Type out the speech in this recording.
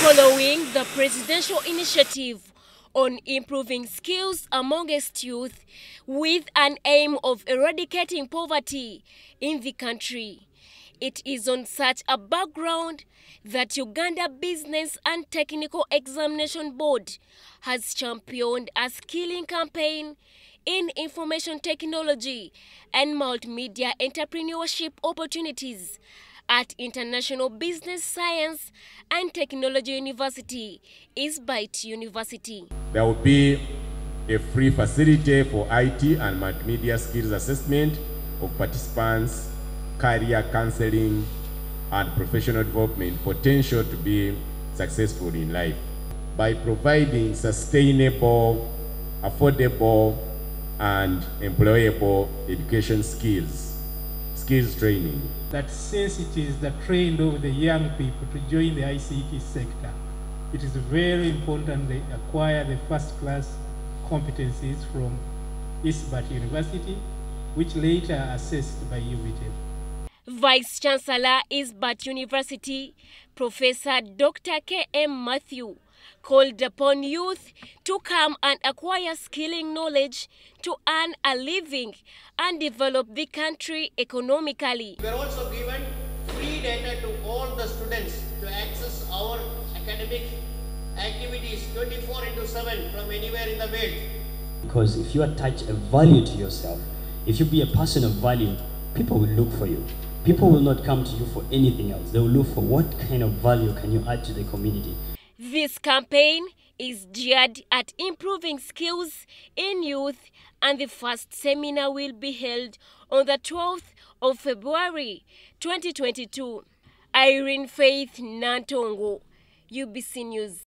Following the presidential initiative on improving skills amongst youth with an aim of eradicating poverty in the country. It is on such a background that Uganda Business and Technical Examination Board has championed a skilling campaign in information technology and multimedia entrepreneurship opportunities at International Business Science and Technology University, Isbat University. There will be a free facility for IT and multimedia skills assessment of participants, career counseling, and professional development potential to be successful in life by providing sustainable, affordable, and employable education skills, skills training. that since it is the trend of the young people to join the ICT sector, it is very important they acquire the first class competencies from Isbat University, which later are assessed by UBTEB. Vice Chancellor Isbat University, Professor Dr. K.M. Matthew, called upon youth to come and acquire skilling knowledge to earn a living and develop the country economically. We are also given free data to all the students to access our academic activities 24 into 7 from anywhere in the world. Because if you attach a value to yourself, if you be a person of value, people will look for you. People will not come to you for anything else. They will look for what kind of value can you add to the community. This campaign is geared at improving skills in youth and the first seminar will be held on the 12th of February 2022. Irene Faith Nantongo, UBC News.